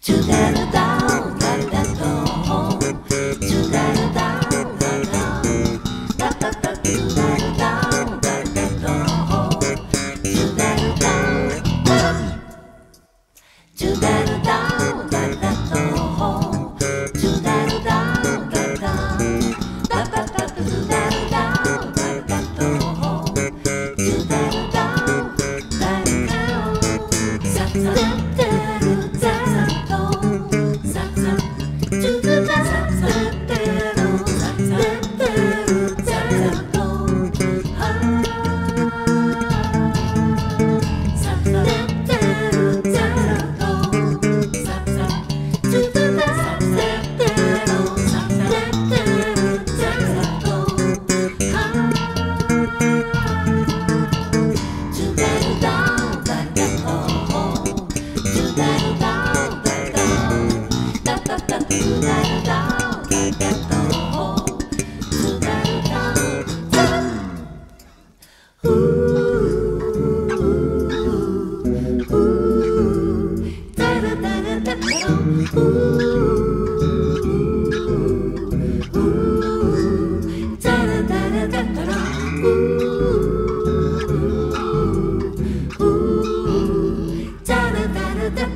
Together. Stop To the. Yeah.